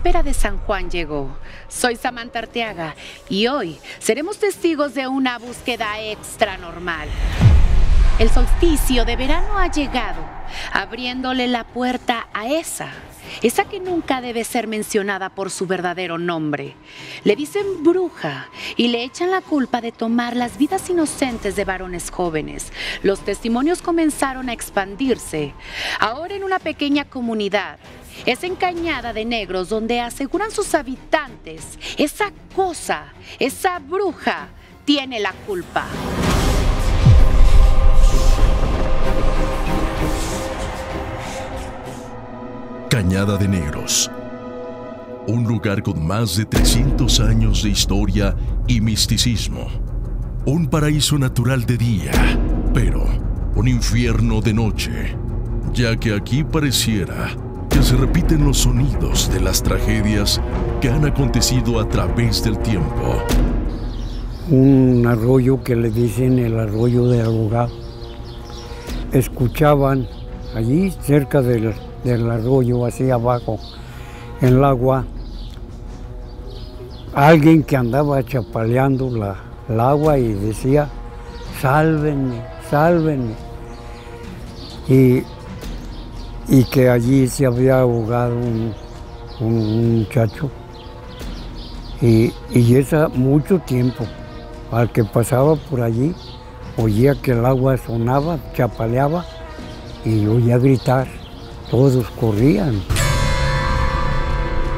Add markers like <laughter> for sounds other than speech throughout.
La víspera de San Juan llegó. Soy Samantha Arteaga y hoy seremos testigos de una búsqueda extra normal. El solsticio de verano ha llegado, abriéndole la puerta a esa, esa que nunca debe ser mencionada por su verdadero nombre. Le dicen bruja y le echan la culpa de tomar las vidas inocentes de varones jóvenes. Los testimonios comenzaron a expandirse. Ahora en una pequeña comunidad, es encañada de negros donde aseguran sus habitantes, esa cosa, esa bruja, tiene la culpa. Cañada de Negros. Un lugar con más de 300 años de historia y misticismo. Un paraíso natural de día, pero un infierno de noche, ya que aquí pareciera que se repiten los sonidos de las tragedias que han acontecido a través del tiempo. Un arroyo que le dicen el arroyo de abogado. Escuchaban allí cerca del, del arroyo, así abajo, en el agua, alguien que andaba chapaleando la, el agua y decía, sálvenme, sálvenme. Y y que allí se había ahogado un, muchacho. Y, y esa mucho tiempo, al que pasaba por allí, oía que el agua sonaba, chapaleaba y oía gritar. Todos corrían.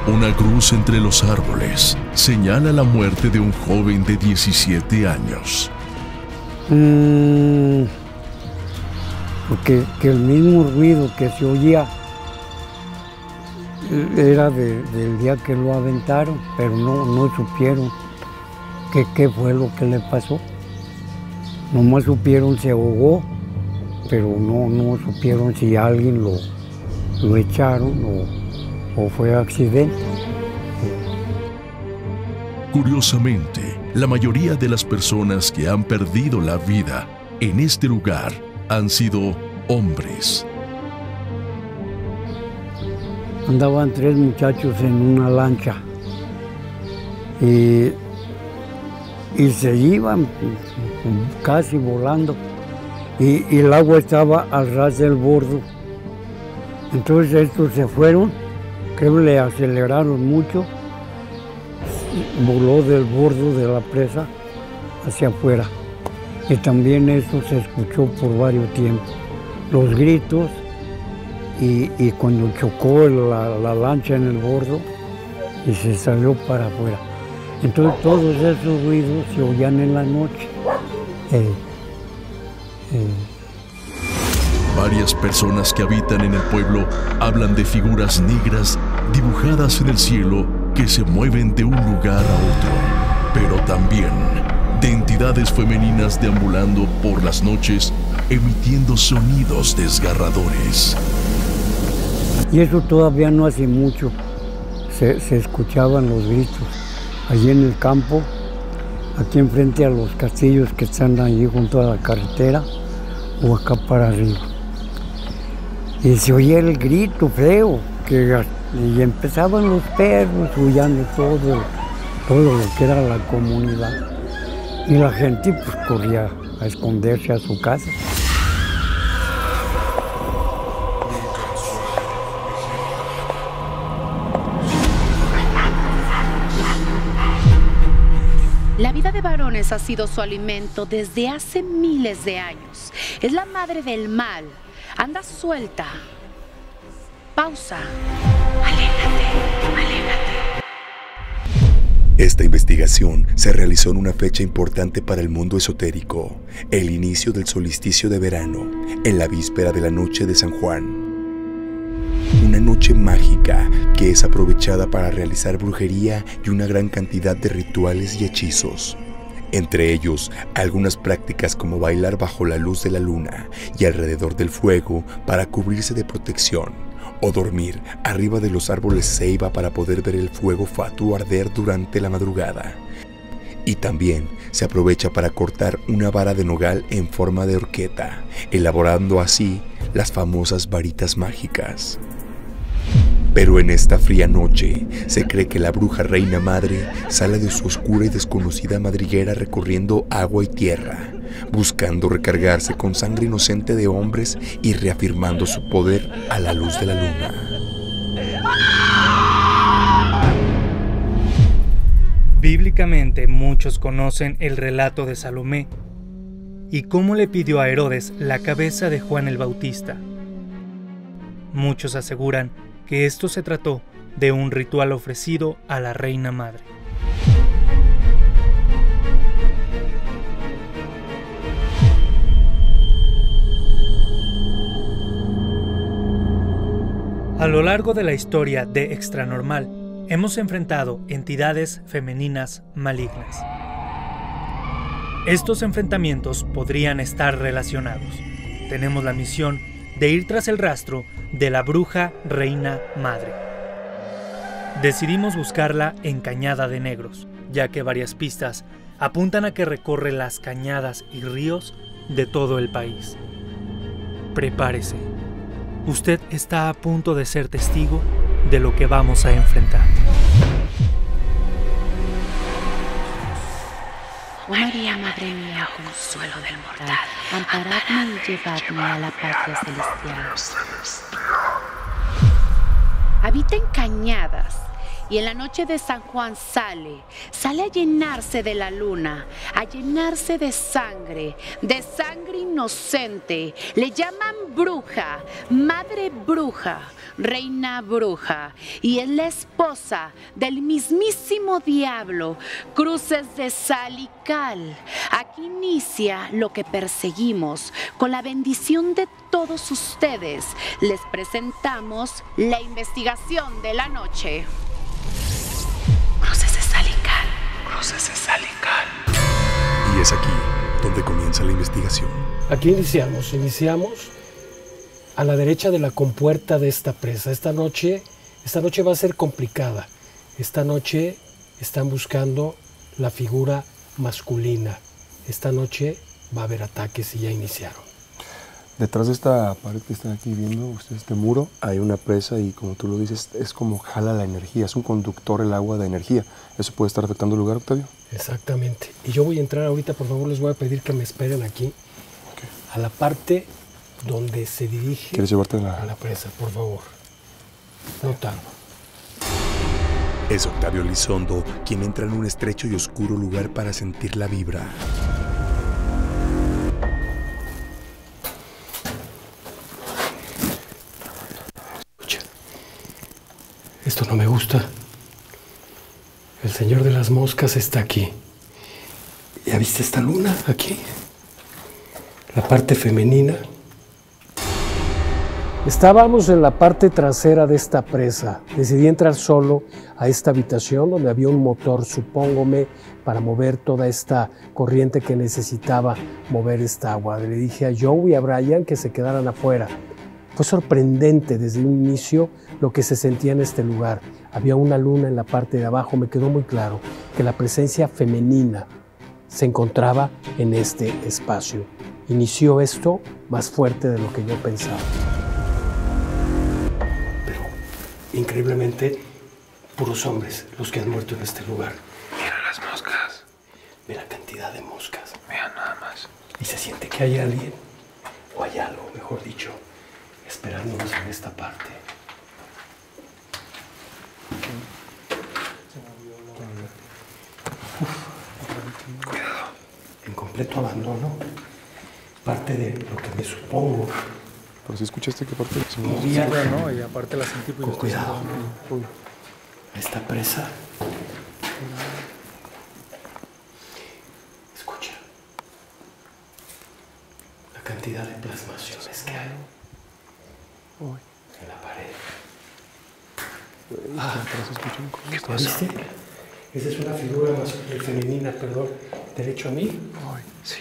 Una cruz entre los árboles señala la muerte de un joven de 17 años. Mm, porque que el mismo ruido que se oía era del día que lo aventaron, pero no, no supieron qué fue lo que le pasó. Nomás supieron se ahogó, pero no, no supieron si alguien lo, lo echaron o, o fue accidente. Curiosamente, la mayoría de las personas que han perdido la vida en este lugar han sido hombres. Andaban tres muchachos en una lancha y, se iban casi volando y, y, el agua estaba al ras del bordo. Entonces estos se fueron, creo que le aceleraron mucho, voló del bordo de la presa hacia afuera y también eso se escuchó por varios tiempos. Los gritos y, cuando chocó la, lancha en el bordo y se salió para afuera. Entonces todos esos ruidos se oían en la noche. Eh, eh. Varias personas que habitan en el pueblo hablan de figuras negras dibujadas en el cielo que se mueven de un lugar a otro, pero también de entidades femeninas deambulando por las noches, emitiendo sonidos desgarradores. Y eso todavía no hace mucho. Se, escuchaban los gritos allí en el campo, aquí enfrente a los castillos que están allí junto a la carretera o acá para arriba. Y se oía el grito feo, que, y empezaban los perros huyendo todo, todo lo que era la comunidad. Y la gente pues corría a esconderse a su casa. La vida de varones ha sido su alimento desde hace miles de años. Es la madre del mal. Anda suelta. Pausa. Esta investigación se realizó en una fecha importante para el mundo esotérico, el inicio del solsticio de verano, en la víspera de la noche de San Juan. Una noche mágica que es aprovechada para realizar brujería y una gran cantidad de rituales y hechizos. Entre ellos, algunas prácticas como bailar bajo la luz de la luna y alrededor del fuego para cubrirse de protección o dormir arriba de los árboles ceiba para poder ver el fuego fatuo arder durante la madrugada. Y también se aprovecha para cortar una vara de nogal en forma de horqueta, elaborando así las famosas varitas mágicas. Pero en esta fría noche se cree que la bruja reina madre sale de su oscura y desconocida madriguera recorriendo agua y tierra, buscando recargarse con sangre inocente de hombres y reafirmando su poder a la luz de la luna. Bíblicamente muchos conocen el relato de Salomé y cómo le pidió a Herodes la cabeza de Juan el Bautista. Muchos aseguran que esto se trató de un ritual ofrecido a la reina madre. A lo largo de la historia de Extranormal, hemos enfrentado entidades femeninas malignas. Estos enfrentamientos podrían estar relacionados. Tenemos la misión de ir tras el rastro de la bruja reina madre. Decidimos buscarla en Cañada de Negros, ya que varias pistas apuntan a que recorre las cañadas y ríos de todo el país. Prepárese. Usted está a punto de ser testigo de lo que vamos a enfrentar. María, Madre mía, consuelo del mortal, amparadme y llevadme a la patria celestial. Habita en cañadas y en la noche de San Juan sale, sale a llenarse de la luna, a llenarse de sangre, de sangre inocente. Le llaman bruja, madre bruja, reina bruja, y es la esposa del mismísimo diablo, cruces de sal y cal. Aquí inicia lo que perseguimos. Con la bendición de todos ustedes, les presentamos la investigación de la noche. Cruces de sal y cal. Y es aquí donde comienza la investigación. Aquí iniciamos, iniciamos a la derecha de la compuerta de esta presa. Esta noche, esta noche va a ser complicada. Esta noche están buscando la figura masculina. Esta noche va a haber ataques y ya iniciaron. Detrás de esta pared que están aquí viendo, usted, este muro, hay una presa y como tú lo dices, es como jala la energía, es un conductor el agua de energía. ¿Eso puede estar afectando el lugar, Octavio? Exactamente. Y yo voy a entrar ahorita, por favor, les voy a pedir que me esperen aquí, a la parte donde se dirige ¿Quieres llevarte la... a la presa, por favor. No tardo. Es Octavio Lizondo quien entra en un estrecho y oscuro lugar para sentir la vibra. Escucha. Esto no me gusta. El señor de las moscas está aquí. ¿Ya viste esta luna aquí? La parte femenina. Estábamos en la parte trasera de esta presa. Decidí entrar solo a esta habitación donde había un motor, supóngome, para mover toda esta corriente que necesitaba mover esta agua. Le dije a Joe y a Brian que se quedaran afuera. Fue sorprendente desde un inicio lo que se sentía en este lugar. Había una luna en la parte de abajo. Me quedó muy claro que la presencia femenina se encontraba en este espacio. Inició esto más fuerte de lo que yo pensaba. Pero increíblemente, puros hombres los que han muerto en este lugar. Mira las moscas. Ve la cantidad de moscas. Vean nada más. Y se siente que hay alguien, o hay algo, mejor dicho, esperándonos en esta parte. Completo abandono, parte de lo que me supongo. Pero si escuchaste que parte se movía ¿no? Y aparte la sentí pues con cuidado a esta presa. Escucha la cantidad de plasmaciones que hay en la pared. escuchan cosas. ¿Viste? Esa es una figura más femenina, perdón. ¿Derecho a mí? Sí.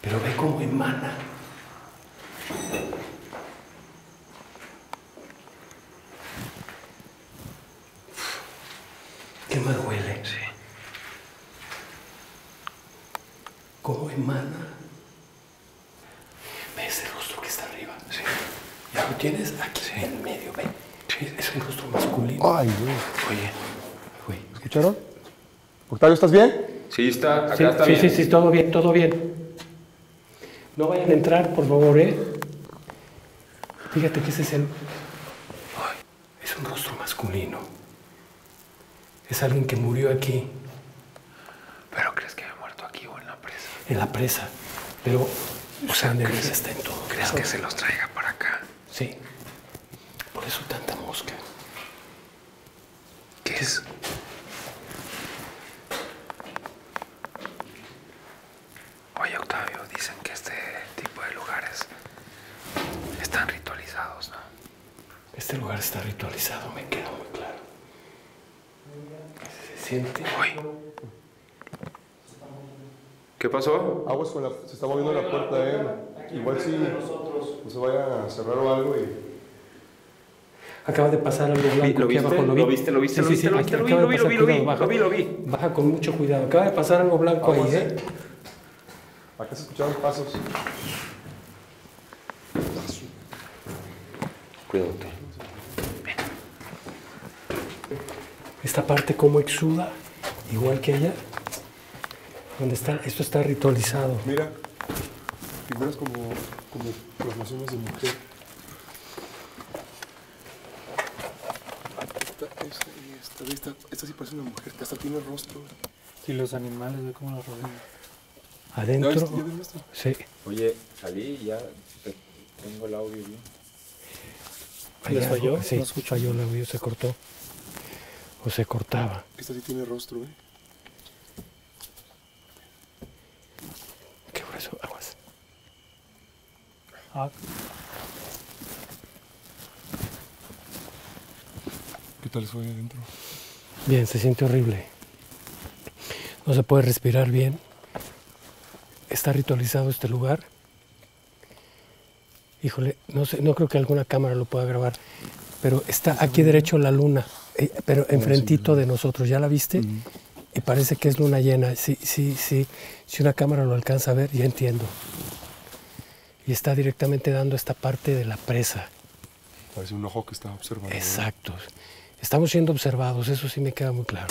Pero ve cómo emana. Qué mal huele. Sí. Cómo emana. Ve ese rostro que ¿Lo tienes? Aquí en medio, ven. Es un rostro masculino. Ay, güey. Oye. Güey. ¿Escucharon? Octavio, ¿estás bien? Sí, está, acá Sí, está sí, bien. sí, sí, todo bien, todo bien. No vayan a entrar, por favor, ¿eh? Fíjate que ese es el... Ay, es un rostro masculino. Es alguien que murió aquí, ¿Pero crees que ha muerto aquí o en la presa? en la presa. Pero o sea, vida está en todo. ¿Crees que se los traiga para acá? Sí. Por eso tanta mosca. ¿Qué es? Oye, Octavio, dicen que este tipo de lugares están ritualizados, ¿no? Este lugar está ritualizado, me queda muy claro. Se siente... Oye. ¿Qué pasó? Aguas con la... Se está moviendo la puerta, eh. Igual si no se vaya a cerrar o algo y... Acaba de pasar algo blanco ¿Lo aquí viste? abajo. ¿Lo, vi? ¿Lo viste? ¿Lo viste? Sí, ¿Lo sí, viste? sí, ¿Lo aquí viste? Lo vi, acaba lo de vi, lo pasar, vi, lo vi, cuidado, baja. lo vi, lo vi. Baja con mucho cuidado. Acaba de pasar algo blanco ahí, ¿eh? Acá se escucharon pasos. Cuídate. Esta parte como exuda, igual que ella. Donde está, esto está ritualizado. Mira, figuras como, como plasmaciones de mujer. Esta, esta esta, esta, esta sí parece una mujer, que hasta tiene rostro. Y los animales, ve cómo los rodean. Adentro. ¿Ya viste? ¿Ya viste esto? Sí. Oye, salí y ya te- tengo el audio bien. ¿Les falló? Sí, ¿No falló el audio, se cortó. O se cortaba. Esta sí tiene rostro, ¿eh? Aguas. Ah, ¿Qué tal fue ahí adentro? Bien, se siente horrible. No se puede respirar bien. Está ritualizado este lugar. Híjole, no sé, no creo que alguna cámara lo pueda grabar, pero está aquí derecho la luna, eh, pero enfrentito de nosotros. ¿Ya la viste? Y parece que es luna llena. Sí, sí, sí. Si una cámara lo alcanza a ver, ya entiendo. Y está directamente dando esta parte de la presa. Parece un ojo que está observando. Exacto. Estamos siendo observados, eso sí me queda muy claro.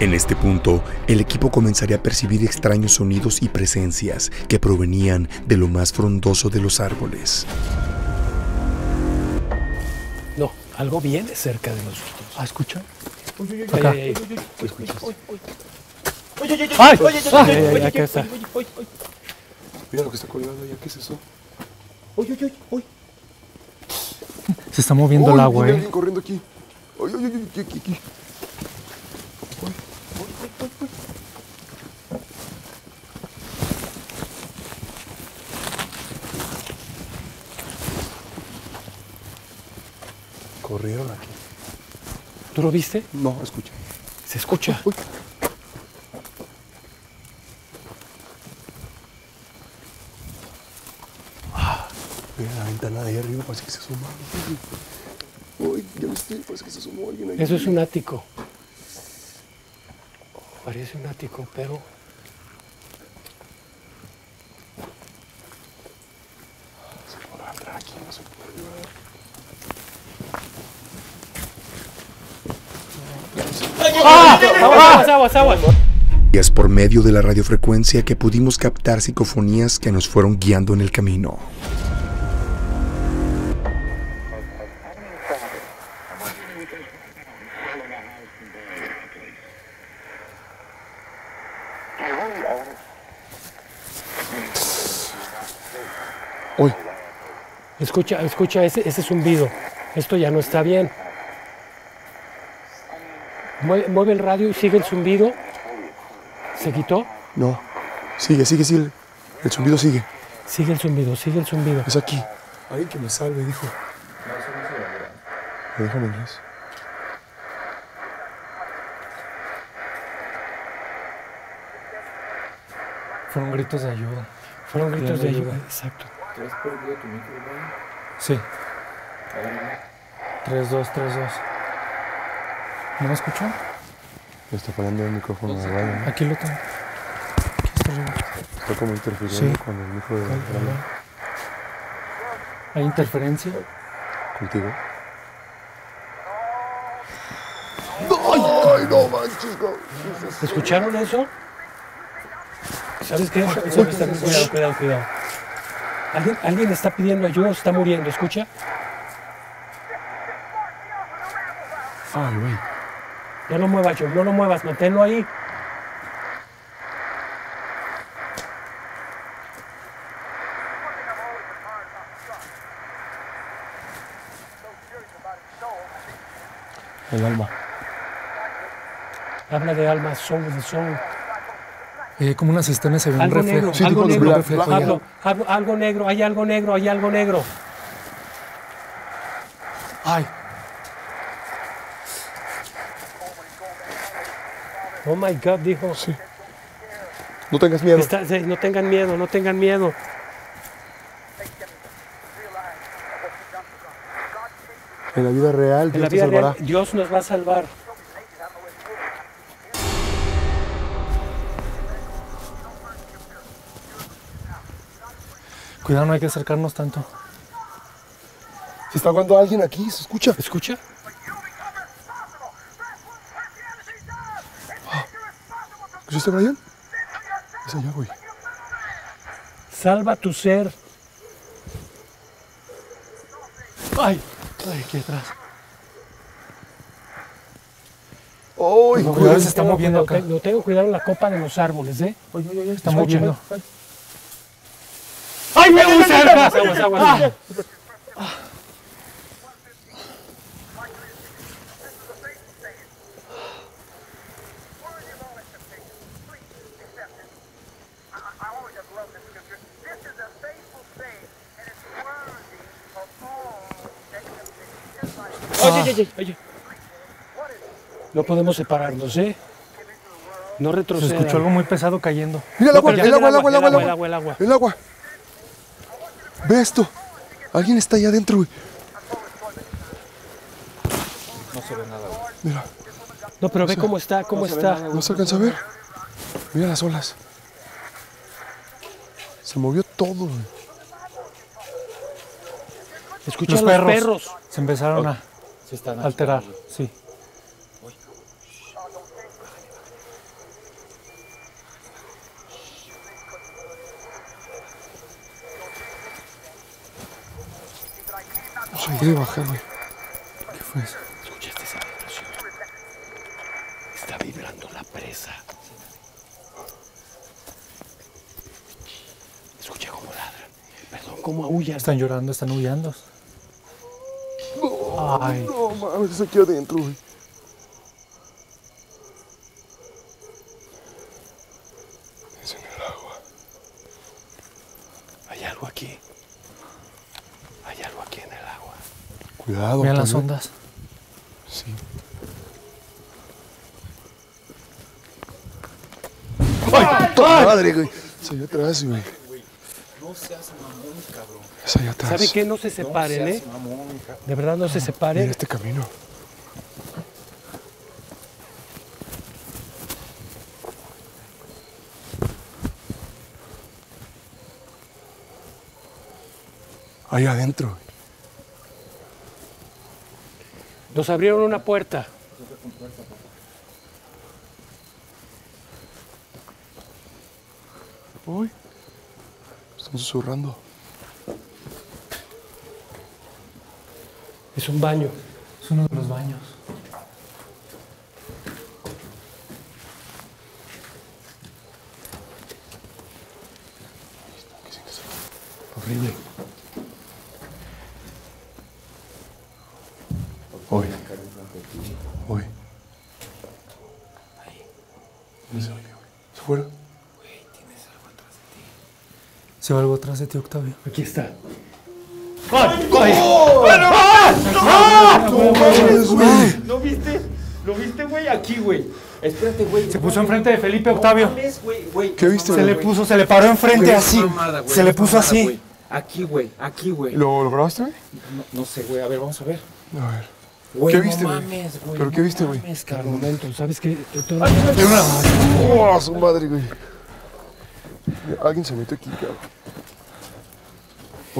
En este punto, el equipo comenzaría a percibir extraños sonidos y presencias que provenían de lo más frondoso de los árboles. No, algo viene cerca de nosotros. ¿Ah, escucha? Acá. Ay, ay, ¡Ay! ¡Ay, ay, ay, acá está! Mira lo que está colgado allá, ¿qué es eso? Se está moviendo el ¡Uy, agua, ¿eh? corriendo aquí. ¡Ay, ay, ay! Aquí, aquí, aquí. Corrieron aquí. ¿Tú lo viste? No, escucha. Se escucha. Mira la ventana de ahí arriba, parece que se asomó. Uy, ya viste, parece que se asomó alguien ahí. Eso es un ático. Parece un ático, pero Se podrá entrar aquí, no se puede llevar. ¡Aguas, aguas, aguas! Y es por medio de la radiofrecuencia que pudimos captar psicofonías que nos fueron guiando en el camino. Uy, Escucha, escucha ese, ese zumbido. Esto ya no está bien. Mueve, mueve el radio y sigue el zumbido. ¿Se quitó? no. Sigue, sigue, sigue. El zumbido sigue. Sigue el zumbido, sigue el zumbido. Es aquí. Alguien que me salve, dijo. Lo dijo en inglés. Fueron gritos de ayuda. Fueron gritos de ayuda. ayuda. Exacto. ¿Te has perdido tu micro, güey? Sí. A ver, 3, 2, 3, 2. ¿No me escuchó? Me está fallando el micrófono de radio. ¿no? Aquí lo tengo. Aquí está arriba. Está como interfiriendo Sí. con el micro de radio. ¿Hay interferencia? ¿Contigo? ¡Ay, no manches! ¿Escucharon eso? ¿Sabes qué? Cuidado, cuidado, cuidado. ¿Alguien, alguien está pidiendo ayuda o está muriendo, ¿escucha? Ay, güey. No lo muevas, Joe, no lo muevas, manténlo ahí. El alma. Habla de alma, soul, de soul. Eh, como una cisterna se ve un reflejo. negro, algo negro. reflejo algo negro, hay algo negro, hay algo negro. Ay, Oh my God, dijo. Sí. No tengas miedo. no tengan miedo, no tengan miedo. En la vida real, En la Dios te salvará. real, Dios nos va a salvar. cuidado, no hay que acercarnos tanto. Se está hablando alguien aquí, ¿se escucha? ¿Escucha? ¿Escuchaste, Brian? Es allá, güey. Salva tu ser. Ay, ay, aquí atrás. ¡Ay, No, cuidado, se está Tengo moviendo cuidado, acá. tengo- tengo cuidado en la copa de los árboles, ¿eh? Oye, oye, oye, está moviendo. ¡Ay, me gusta! Aguas, aguas, aguas. Oye, oye. No podemos separarnos, ¿eh? No Se retrocedan. escuchó algo muy pesado cayendo. Mira el agua, el agua, el agua, el agua, el agua. el agua. El agua. Ve esto. Alguien está allá adentro, güey. No se ve nada, güey. Mira, No, pero ve cómo está, cómo está. no se alcanza a ver. Mira las olas. Se movió todo, güey. Escucha Los los perros. perros. Se empezaron a Sí están alterar, sí. No se puede bajar, güey. ¿Qué fue eso? ¿Escuchaste esa vibración? Está vibrando la presa. Escucha cómo ladran. Perdón, cómo aullan. Están llorando, están huyendo. Ay. No mames, es aquí adentro, güey. Es en el agua. Hay algo aquí. Hay algo aquí en el agua. Cuidado. Vean las ondas. Sí. ¡Ay, puta madre, güey! Allá atrás, güey. No seas mamón, cabrón. Es allá atrás. ¿Sabe qué? No se separen, no ¿eh? seas mamón, cabrón. De verdad no se Mira separen. este camino. Ahí adentro. Nos abrieron una puerta. Uy. Están susurrando. Es un baño. Es uno de los baños. Horrible. Hoy. Hoy. ¿Dónde se oye, güey? ¿Se fueron? Se va algo atrás de ti, Octavio. Aquí está. ¿No viste? ¿Lo viste, güey? Aquí, güey. Espérate, güey. Se puso enfrente de Felipe, Octavio. ¿Qué viste, Se le puso, se le paró enfrente así. Se le es puso así. Aquí, güey. Aquí, güey. ¿Lo, ¿Lo grabaste, güey? No, no sé, güey. A ver, vamos a ver. A ver. Güey, ¿Qué no viste, güey? mames, güey, ¿Pero no qué viste, güey? cabrón. momento, ¿sabes qué? Todavía- ¡Oh, su madre, güey! Alguien se metió aquí, cabrón.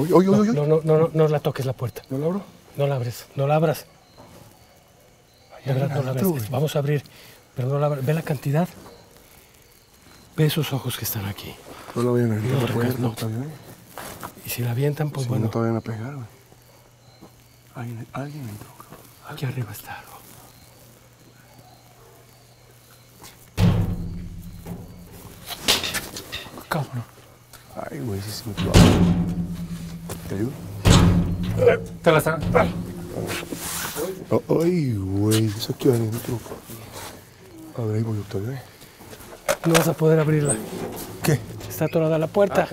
No, no, no, no, no la toques la puerta. ¿No la abro? No la abres, no la abras. De verdad, no la abres. Vamos a abrir, pero no la abras. Ve la cantidad. Ve esos ojos que están aquí. No la vayan a abrir No. Y si la avientan, pues Si bueno, no te vayan a pegar, güey. Alguien, alguien entró, aquí arriba está algo. Cabrón. Ay, güey, sí se me clava. ¿Te ayudo? Te la están. Oh, Ay, güey, eso aquí adentro. A ver, ahí voy, Octavio. ¿eh? No vas a poder abrirla. ¿Qué? Está atorada la puerta.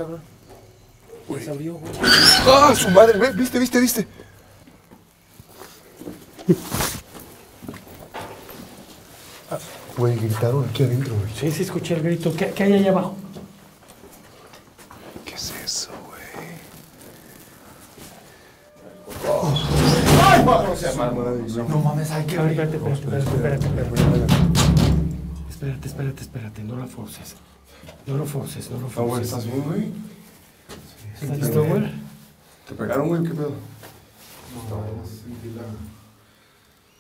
¡Ah, su madre! Ve, ¿Viste, viste, viste? Ah, Güey, gritaron aquí adentro, güey. Sí, sí, escuché el grito. ¿Qué, qué hay allá abajo? No mames, hay que abrir. Espérate, espérate, espérate, espérate. Espérate, espérate, espérate. No la forces. No lo forces, no lo Ah, güey, forces. ¿estás bien, güey? ¿Estás listo, güey? ¿Te pegaron, güey? ¿Qué pedo?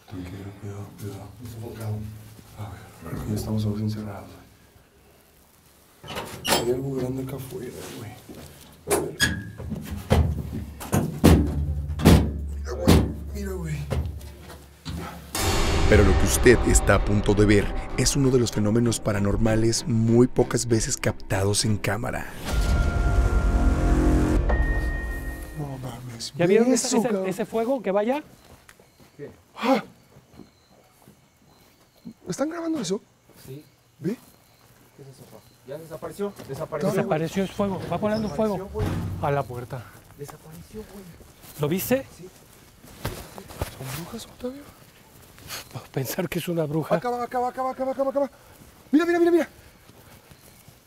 Tranquilo, cuidado, cuidado. Enfocado. A ver, aquí estamos todos encerrados. Hay algo grande acá afuera, güey. A ver. Mira, güey. Mira, güey. Pero lo que usted está a punto de ver es uno de los fenómenos paranormales muy pocas veces captados en cámara. No mames. ¿Ya vieron ese, eso, ese- cabrón. ese fuego que vaya? ¿Están grabando eso? Sí. ¿Ve? Ya desapareció. Desapareció. Desapareció el fuego. Va volando fuego. A la puerta. Desapareció, güey. ¿Lo viste? ¿Son brujas, Octavio? <laughs> Pensar que es una bruja. Acaba, acaba, acaba, acaba, acaba, acaba. Mira, mira, mira, mira.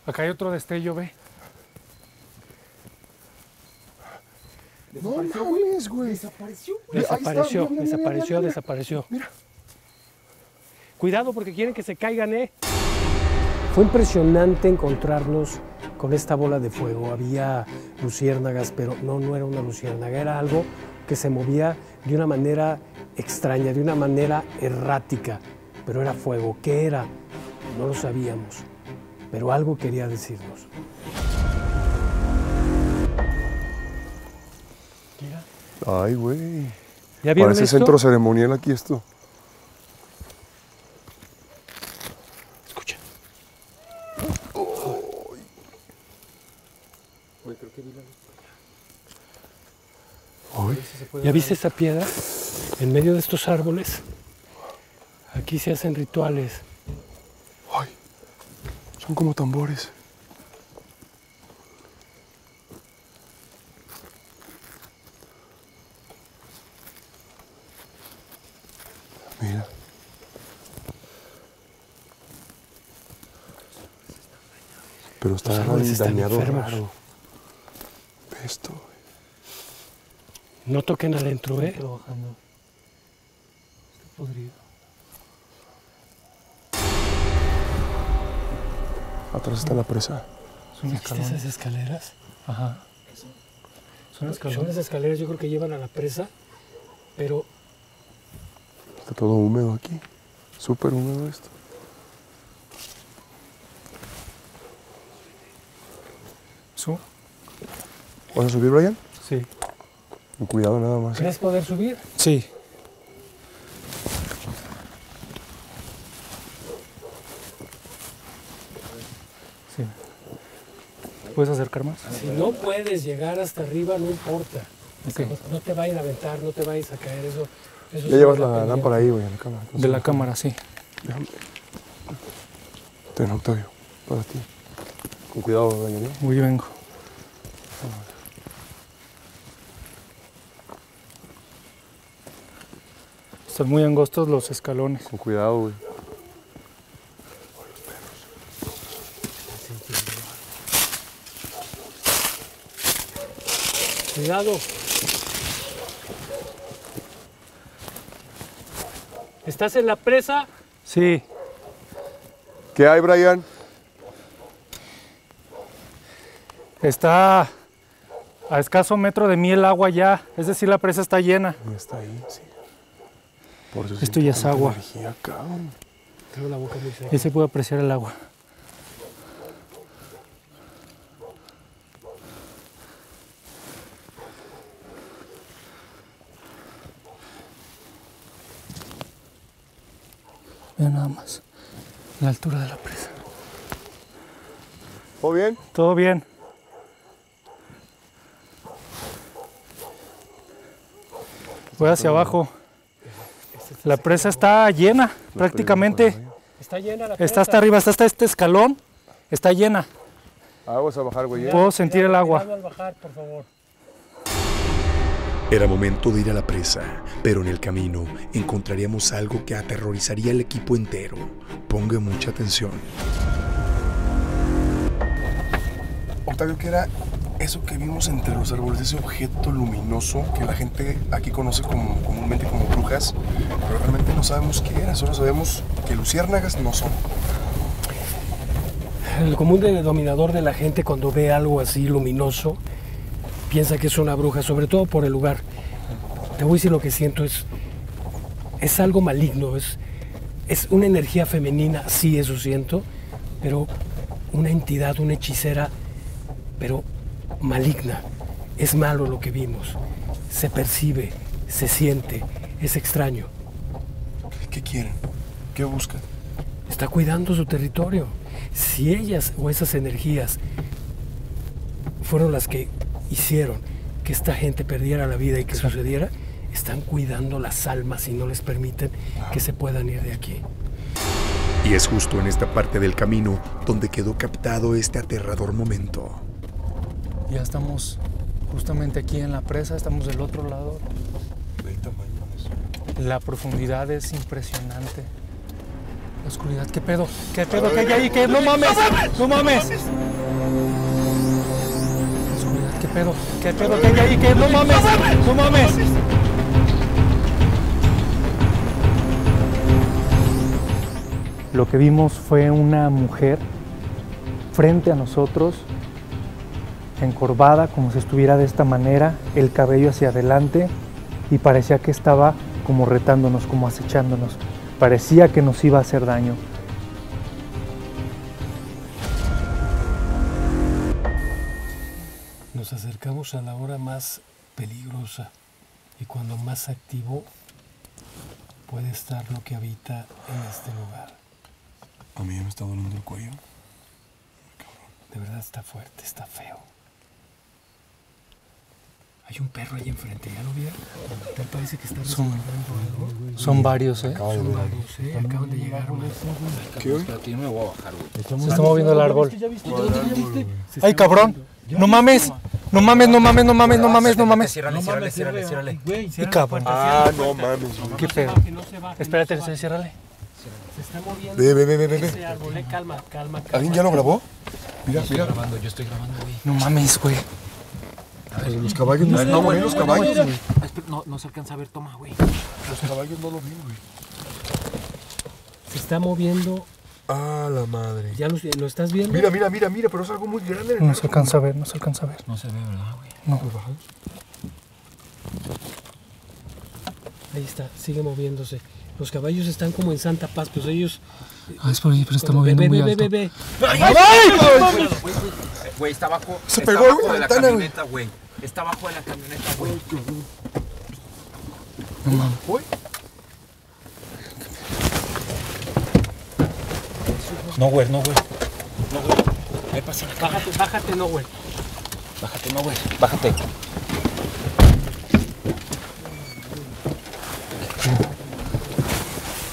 Acá hay otro destello, ve. No mames, güey. Desapareció, está, Desapareció, mira, mira, mira, desapareció, mira, mira. desapareció. Mira. Cuidado porque quieren que se caigan, ¿eh? Fue impresionante encontrarnos con esta bola de fuego. Había luciérnagas, pero no, no era una luciérnaga, era algo que se movía de una manera extraña, de una manera errática, pero era fuego. ¿Qué era? No lo sabíamos, pero algo quería decirnos. Ay, güey. ¿Ya vieron Parece esto? centro ceremonial aquí esto. Escucha. ¿Ya viste esa piedra? En medio de estos árboles. Aquí se hacen rituales. Ay, son como tambores. Mira. Pero está Los árboles están dañado raro. Ve esto. No toquen adentro, ¿eh? Trabajando. Está podrido. Atrás está la presa. Son ¿Viste escalones. esas escaleras? Ajá. Son Son escalones. las escaleras, yo creo que llevan a la presa, pero Está todo húmedo aquí. Súper húmedo esto. ¿Su? ¿Vas a subir, Brian? Sí. Con cuidado nada más. ¿crees poder subir? Sí. Sí. ¿Te puedes acercar más? Si no puedes llegar hasta arriba, no importa. No, te vayan a aventar, no te vayas a caer, eso. eso Ya llevas la lámpara ahí, güey, en la cámara. De la cámara, sí. Déjame. Ten, Octavio, para ti. Con cuidado. ¿eh? Muy vengo. Están muy angostos los escalones. Con cuidado, güey. Cuidado. ¿Estás en la presa? Sí. ¿Qué hay, Brian? Está A escaso metro de mí el agua ya, es decir, la presa está llena. Está ahí, sí. Por eso Esto ya es agua. energía, cabrón. Tengo la boca muy seca. Ya se puede apreciar el agua. Vean nada más la altura de la presa. ¿Todo bien? Todo bien. Voy hacia abajo. La presa está llena prácticamente. Está llena la Está presa. hasta arriba, está hasta este escalón. Está llena. Aguas a bajar, güey. ¿eh? Puedo sentir el agua. Al bajar, por favor. Era momento de ir a la presa, pero en el camino encontraríamos algo que aterrorizaría al equipo entero. Ponga mucha atención. Octavio, ¿qué era eso que vimos entre los árboles? Ese objeto luminoso que la gente aquí conoce como, comúnmente como brujas, pero realmente no sabemos qué era, solo sabemos que luciérnagas no son. El común denominador de la gente cuando ve algo así luminoso piensa que es una bruja, sobre todo por el lugar. Te voy a decir lo que siento, es, es algo maligno, es, es una energía femenina, sí, eso siento, pero una entidad, una hechicera, pero maligna. Es malo lo que vimos, se percibe, se siente, es extraño. ¿Qué quieren? ¿Qué buscan? está cuidando su territorio. Si ellas o esas energías fueron las que hicieron que esta gente perdiera la vida y que sucediera, están cuidando las almas y no les permiten que se puedan ir de aquí. Y es justo en esta parte del camino donde quedó captado este aterrador momento. Ya estamos justamente aquí en la presa, estamos del otro lado. La profundidad es impresionante. La oscuridad, ¿qué pedo? ¿Qué pedo? ¿Qué hay ahí? ¿Qué? ¡No mames! ¡No mames! La oscuridad, ¿qué pedo? ¿Qué pedo? ¿Qué hay ahí? ¿Qué? ¡No mames! ¡No mames! Lo que vimos fue una mujer frente a nosotros, encorvada, como si estuviera de esta manera, el cabello hacia adelante y parecía que estaba como retándonos, como acechándonos. Parecía que nos iba a hacer daño. Nos acercamos a la hora más peligrosa y cuando más activo puede estar lo que habita en este lugar. A mí ya me está doliendo el cuello. De verdad está fuerte, está feo. Hay un perro ahí enfrente, ¿ya lo vieron? Tal parece que está Son- algo. Son varios, ¿eh? Son varios, ¿eh? Acaban de llegar más. ¿Qué hoy? Espérate, yo me voy a bajar, güey. Se está moviendo el árbol. ¡Ay, cabrón! ¡No mames! ¡No mames, no mames, no mames, no mames, no mames! Ciérrale, ciérrale, ciérrale, ciérrale. ¡Y cabrón! Ah, no mames. ¿Qué pedo? Espérate, ciérrale. Se está moviendo Ve, ve, ve, ve, ve, ese ve. árbol, eh, calma, calma, calma. ¿Alguien ya lo grabó? Mira, Estoy mira. grabando, yo estoy grabando, güey. No mames, güey. Los caballos no, no, no, los caballos, güey. No, no se alcanza a ver, toma, güey. Los caballos no lo vi, güey. Se está moviendo, Ah, la madre. ¿ya lo, lo estás viendo? Mira, mira, mira, mira, pero es algo muy grande. No se alcanza a ver, no se alcanza a ver. No se ve, ¿verdad, güey? No. Ahí está, sigue moviéndose. Los caballos están como en Santa Paz, pues ellos... Ah, es por ahí, pero está Ve, moviendo ve, muy ve, alto. ve, ve. Güey, está abajo. Se está pegó abajo de la ventana, güey. camioneta, güey. Está abajo de la camioneta, güey. No mames. Uy. No, güey, no, güey. No, güey. Ahí pasa la cámara. Bájate, bájate, no, güey. Bájate, no, güey. Bájate.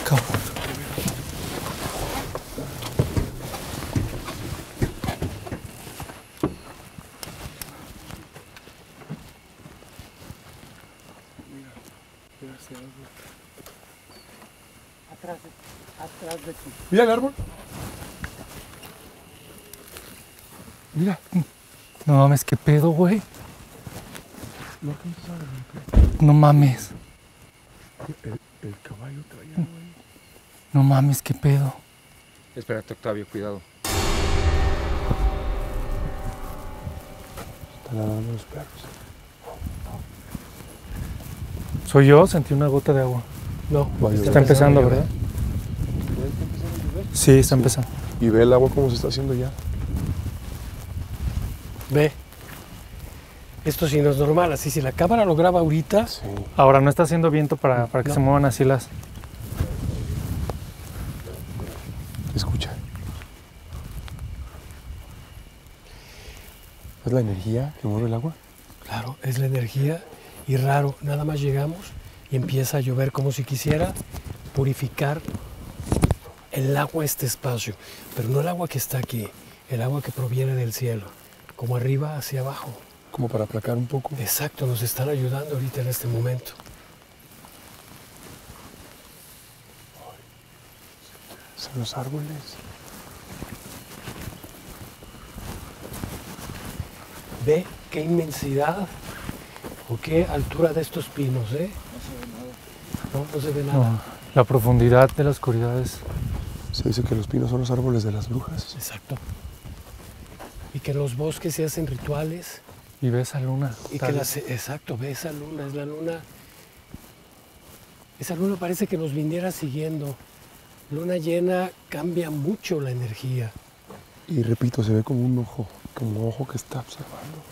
Cabrón. Mira el árbol. Mira. No mames, qué pedo, güey. No mames. El caballo traía, güey. No mames, qué pedo. Espérate, Octavio, cuidado. Están ladrando los perros. Soy yo, sentí una gota de agua. No, Vaya, Está empezando, ¿verdad? Sí, está empezando. Y ve el agua cómo se está haciendo ya. Ve. Esto sí no es normal, así si la cámara lo graba ahorita, Sí. Ahora no está haciendo viento para, para que No. se muevan así las. Escucha. ¿Es la energía que mueve el agua? claro, es la energía y raro, nada más llegamos y empieza a llover como si quisiera purificar el agua a este espacio, pero no el agua que está aquí, el agua que proviene del cielo, como arriba hacia abajo. Como para aplacar un poco. Exacto, nos están ayudando ahorita en este momento. Son los árboles. Ve qué inmensidad o qué altura de estos pinos, ¿eh? No, no se ve nada. No, la profundidad de la oscuridad es. Se dice que los pinos son los árboles de las brujas. Exacto. Y que en los bosques se hacen rituales Y ves a luna. y que las, exacto, ve esa luna, es la luna. Esa luna parece que nos viniera siguiendo. Luna llena cambia mucho la energía. Y repito, se ve como un ojo, como un ojo que está observando.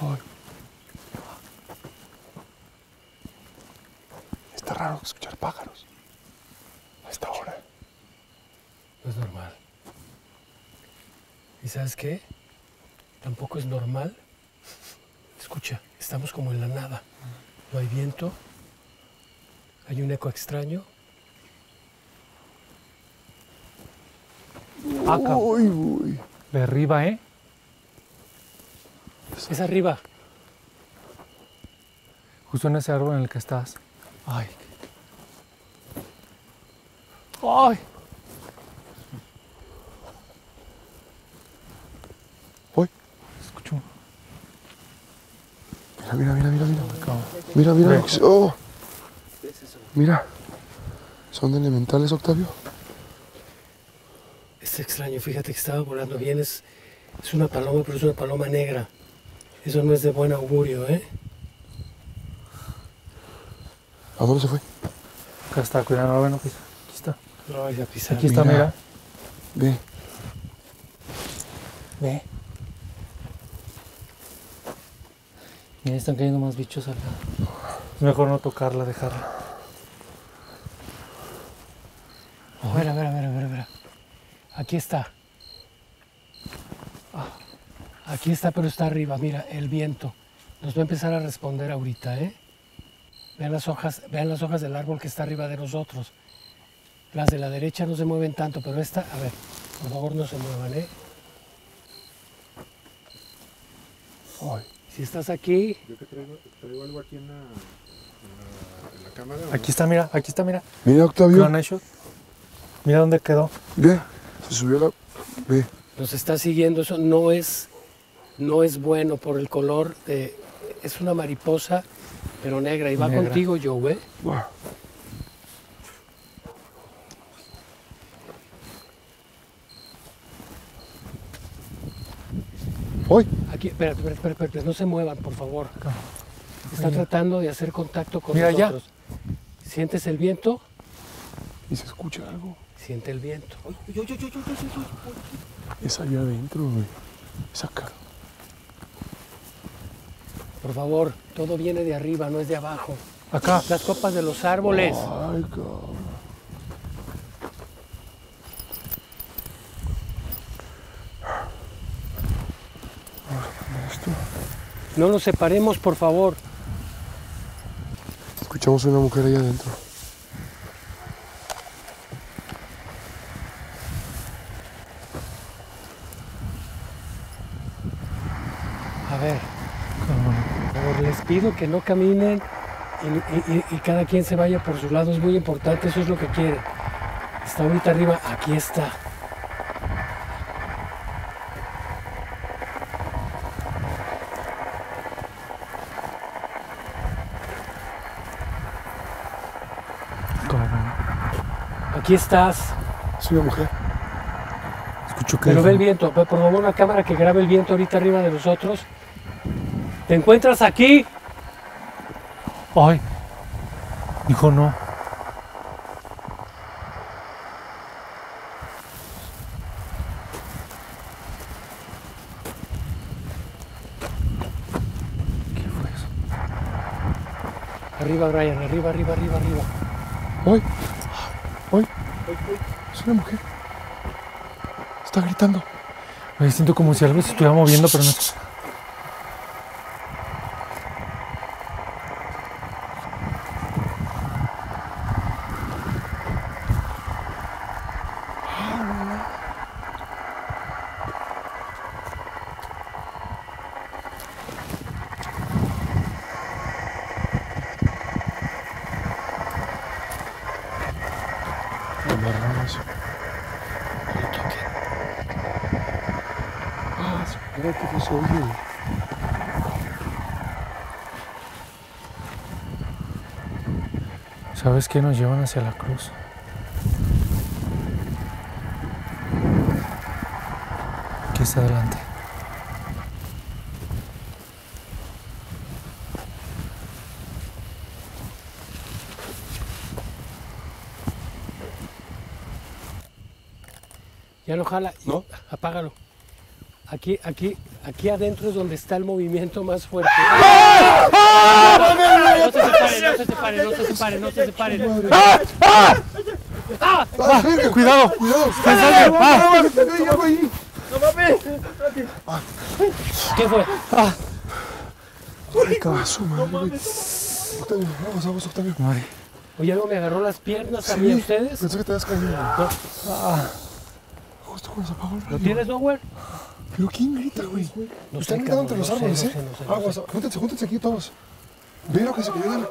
Ay. Está raro escuchar pájaros a esta hora. No es normal. ¿Y sabes qué? Tampoco es normal. Escucha, estamos como en la nada. No hay viento. Hay un eco extraño. Ah, cabrón. Uy, uy. De arriba, ¿eh? Es arriba. Justo en ese árbol en el que estás. Ay, ¡Ay! Uy. Escucho. Mira, mira, mira, mira, mira. Mira, mira. Oh. Mira. ¿Son de elementales, Octavio? es extraño. Fíjate que estaba volando bien. Es, es una paloma, pero es una paloma negra. Eso no es de buen augurio, ¿eh? ¿A dónde se fue? Acá está, cuidado, no, bueno, pues, aquí está. No vaya a pisar. Aquí está, Mira. mira. Ve. Ve. Mira, están cayendo más bichos acá. Es mejor no tocarla, dejarla. A ver, a ver, a ver, a ver, a ver. Aquí está. Ah, Aquí está, pero está arriba. Mira, el viento. Nos va a empezar a responder ahorita, ¿eh? Vean las hojas, vean las hojas del árbol que está arriba de nosotros. Las de la derecha no se mueven tanto, pero esta, a ver, por favor no se muevan, ¿eh? Ay. Si estás aquí, Yo que traigo, traigo algo aquí en la, en la, en la cámara. ¿o Aquí está, mira, aquí está, mira. Mira, Octavio. Mira dónde quedó. Ve. Se subió la. Ve. nos está siguiendo, eso no es, no es bueno por el color de, es una mariposa, pero negra, y va Negra. contigo, Joe, ¿eh? Guau. Uy. Aquí, espera, espera, espera, espera, no se muevan, por favor. Está tratando de hacer contacto con Mira allá. nosotros. ¿Sientes el viento? Y se escucha algo. Siente el viento. Es allá adentro, güey. Es acá. Por favor, todo viene de arriba, no es de abajo. Acá. Las copas de los árboles. Ay, cabrón. No nos separemos, por favor. Escuchamos una mujer ahí adentro. A ver, por favor, les pido que no caminen y- y cada quien se vaya por su lado. Es muy importante, eso es lo que quiere. Está ahorita arriba, aquí está. Aquí estás. Es una mujer. Escucho que. Pero ve el viento. Por favor, una cámara que grabe el viento ahorita arriba de nosotros. ¿Te encuentras aquí? Ay. Dijo no. Arriba, Brian, arriba, arriba, arriba, arriba. ¡Ay! ¡Ay! Es una mujer. Está gritando. Me siento como si algo se estuviera moviendo, pero no. ¿Sabes qué? Nos llevan hacia la cruz. Aquí está adelante. Ya no jala. ¿No? Apágalo. Aquí, aquí, aquí adentro es donde está el movimiento más fuerte. No se separen, no se separen, no se separen, no se separen. ¡Ah! ¡Cuidado! ¡Cuidado! ¡Ah! ¡Hay algo ahí! ¿Qué fue? ¡Ay, cabazo, madre! güey. Octavio, vamos, vamos, Octavio. Madre. Oye, algo me agarró las piernas a mí, ¿a ustedes? Pensé que te habías caído. No. Justo cuando se apagó el ¿Lo rayo. tienes, Nowhere? ¿Pero quién grita, güey? No Están gritando entre los árboles, ¿eh? no Aguas, júntense, júntense aquí todos. Ve lo que se la...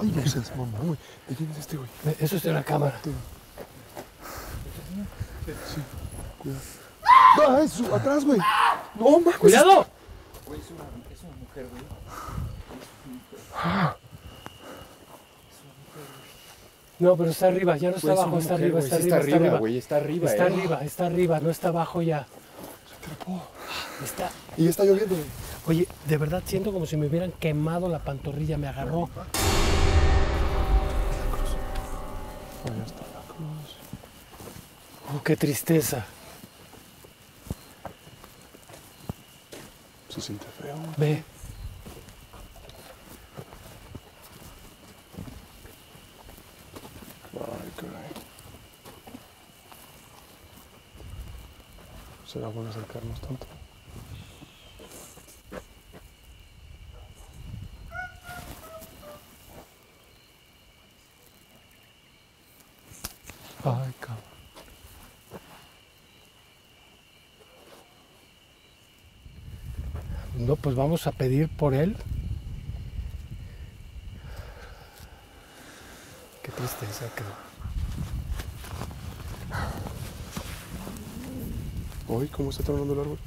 Ay, no seas mamá, güey. ¿De quién es este, güey? Eso es de la cámara. Cuidado. ¡Ah, eso! ¡Atrás, güey! ¡No, mames! ¡Cuidado! No, pero está arriba, ya no está Güey, es abajo, una está mujer, arriba, güey, está sí arriba, está arriba, güey, está arriba, Está eh. arriba, está arriba, no está abajo ya. Trepó. Está. Y está lloviendo. Oye, de verdad siento como si me hubieran quemado la pantorrilla, me agarró. Ahí está la cruz. Oh, qué tristeza. Se siente feo. Ve. Será bueno acercarnos tanto. Ay, cabrón. No, pues vamos a pedir por él. Qué tristeza, creo. Uy, ¿cómo está tronando el árbol?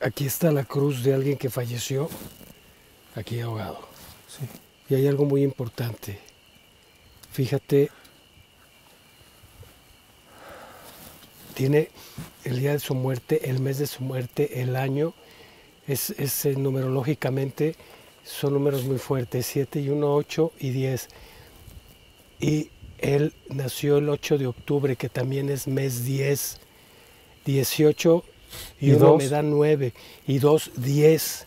Aquí está la cruz de alguien que falleció aquí ahogado. Sí. Y hay algo muy importante. Fíjate, tiene el día de su muerte, el mes de su muerte, el año, es, es, eh, numerológicamente son números muy fuertes, 7 y 1, 8 y 10. Y él nació el 8 de octubre, que también es mes 10, 18 y, ¿Y 1 dos? me da 9 y 2, 10.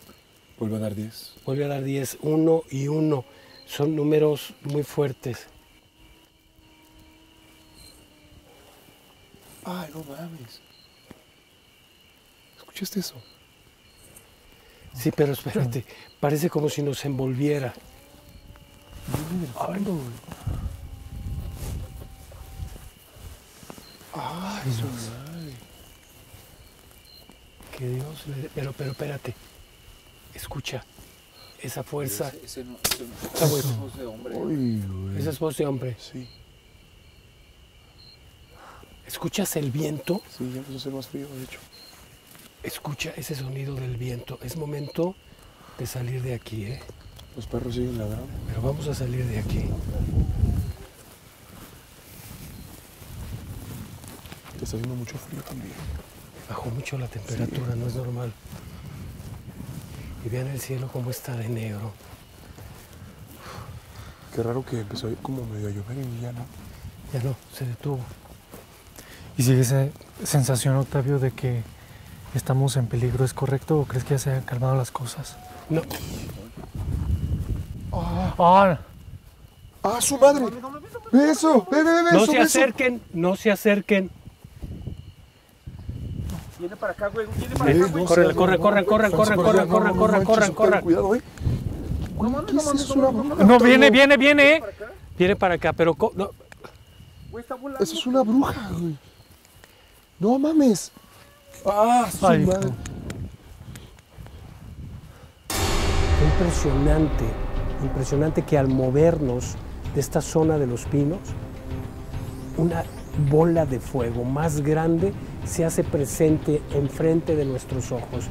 Vuelve a dar 10. Vuelve a dar 10, 1 y 1. Son números muy fuertes. Ay, no mames. ¿Escuchaste eso? Sí, pero espérate, parece como si nos envolviera. Viene del fondo, güey. Ay, madre. Que Dios le dé- Pero, pero espérate. Escucha. Esa fuerza. Ese, no, no- ese no es de hombre. Ay, güey. Esa es voz de hombre. Sí. ¿Escuchas el viento? Sí, ya empezó a ser más frío, de hecho. Escucha ese sonido del viento. Es momento de salir de aquí, ¿eh? Los perros siguen ladrando. Pero vamos a salir de aquí. Te está haciendo mucho frío también. Bajó mucho la temperatura, no es normal. Y vean el cielo como está de negro. Qué raro que empezó a- como medio a llover y ya no. Ya no, se detuvo. ¿Y sigue esa sensación, Octavio, de que estamos en peligro? ¿Es correcto o crees que ya se han calmado las cosas? No. ¡Ah! ¡Ah, su madre! ¡Ve eso! ¡Ve, ve, ve! No se acerquen, no se acerquen. Viene para acá, güey. Viene para acá, güey. no Corre, corre, corre, corre, corre, corre, corre, no corre, corre, corre. Cuidado, eh. No viene, viene, viene, ¿eh? Viene para acá, pero. Güey, está volando. Eso es una bruja, güey. No mames. ¡Ah, su Ay, madre! Fue impresionante, impresionante que al movernos de esta zona de los pinos, una bola de fuego más grande se hace presente enfrente de nuestros ojos,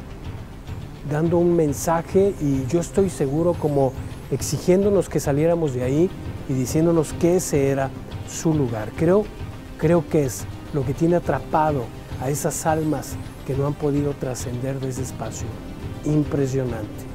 dando un mensaje y yo estoy seguro como exigiéndonos que saliéramos de ahí y diciéndonos que ese era su lugar. Creo, creo que es lo que tiene atrapado a esas almas que no han podido trascender de ese espacio. Impresionante.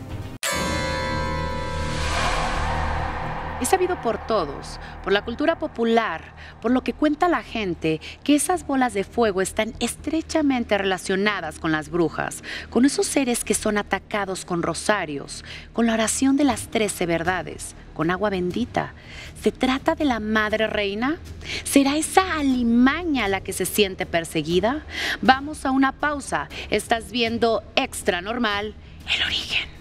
Es sabido por todos, por la cultura popular, por lo que cuenta la gente, que esas bolas de fuego están estrechamente relacionadas con las brujas, con esos seres que son atacados con rosarios, con la oración de las trece verdades, con agua bendita. ¿Se trata de la Madre Reina? ¿Será esa alimaña la que se siente perseguida? Vamos a una pausa. Estás viendo Extra Normal, el origen.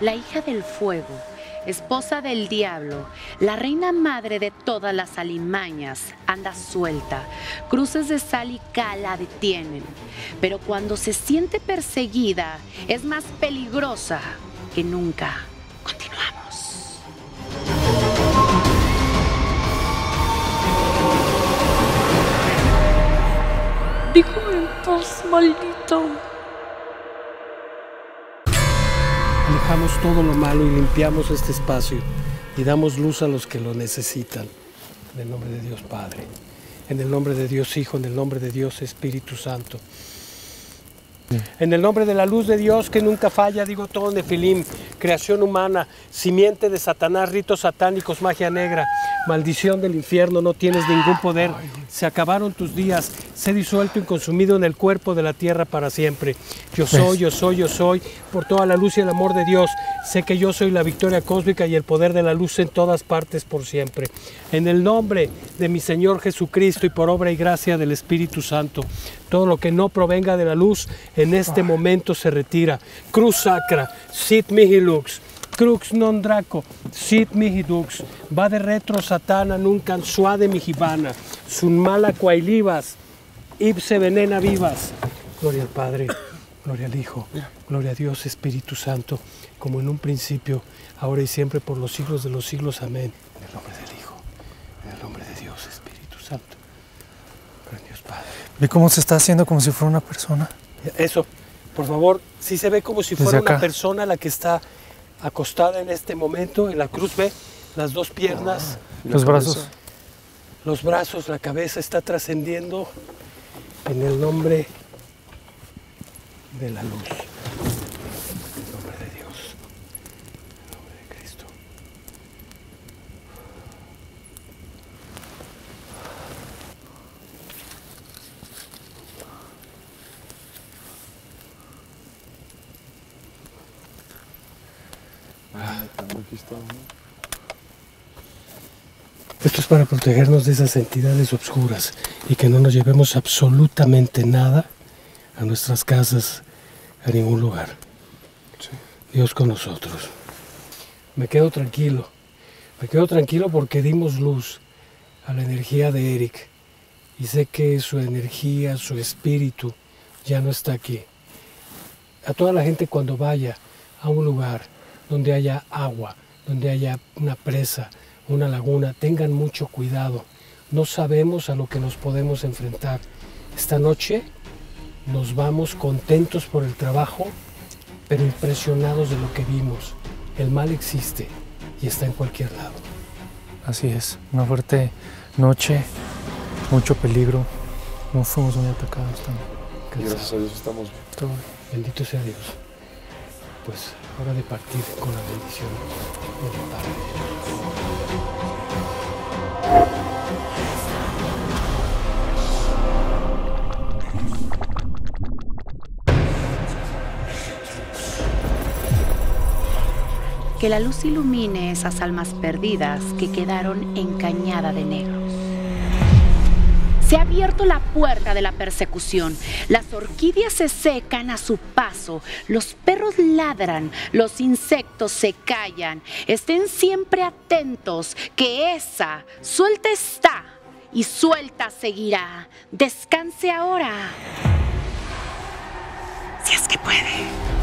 la hija del fuego, esposa del diablo, la reina madre de todas las alimañas, anda suelta. Cruces de sal y cal la detienen. Pero cuando se siente perseguida, es más peligrosa que nunca. Continuamos. Paz, maldito. Alejamos todo lo malo y limpiamos este espacio y damos luz a los que lo necesitan. En el nombre de Dios Padre, en el nombre de Dios Hijo, en el nombre de Dios Espíritu Santo. En el nombre de la luz de Dios que nunca falla, digo todo Nefilim, creación humana, simiente de Satanás, ritos satánicos, magia negra, maldición del infierno, no tienes ningún poder. Se acabaron tus días, sé disuelto y consumido en el cuerpo de la tierra para siempre. Yo soy, yo soy, yo soy, por toda la luz y el amor de Dios. Sé que yo soy la victoria cósmica y el poder de la luz en todas partes por siempre. En el nombre de mi Señor Jesucristo y por obra y gracia del Espíritu Santo, todo lo que no provenga de la luz en este momento se retira. Cruz sacra, sit mihi lux. Crux non draco, sit mihi dux, va de retro satana nunca suade mihibana, sun mala quailivas, ipse venena vivas. Gloria al Padre, gloria al Hijo, gloria a Dios Espíritu Santo, como en un principio, ahora y siempre, por los siglos de los siglos. Amén. En el nombre del Hijo, en el nombre de Dios Espíritu Santo. Gloria a Dios Padre. Ve cómo se está haciendo como si fuera una persona. Eso, por favor, si se ve como si Desde fuera una persona la que está acostada en este momento en la cruz, ve las dos piernas, la Los cabeza. brazos. los brazos, la cabeza está trascendiendo en el nombre de la luz. En el nombre de Dios. En el nombre de Cristo. Esto es para protegernos de esas entidades obscuras y que no nos llevemos absolutamente nada a nuestras casas, a ningún lugar. Sí. Dios con nosotros. Me quedo tranquilo. Me quedo tranquilo porque dimos luz a la energía de Eric y sé que su energía, su espíritu ya no está aquí. A toda la gente cuando vaya a un lugar donde haya agua, donde haya una presa, una laguna, tengan mucho cuidado. No sabemos a lo que nos podemos enfrentar. Esta noche nos vamos contentos por el trabajo, pero impresionados de lo que vimos. El mal existe y está en cualquier lado. Así es, una fuerte noche, mucho peligro. No fuimos muy atacados también. Gracias a Dios estamos bien. Todo bien. Bendito sea Dios. Pues hora de partir con la bendición del Padre. Que la luz ilumine esas almas perdidas que quedaron en cañada de negros. Se ha abierto la puerta de la persecución. Las orquídeas se secan a su paso. Los perros ladran. Los insectos se callan. Estén siempre atentos que esa suelta está y suelta seguirá. Descanse ahora. Si es que puede.